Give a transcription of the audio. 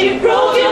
She broke your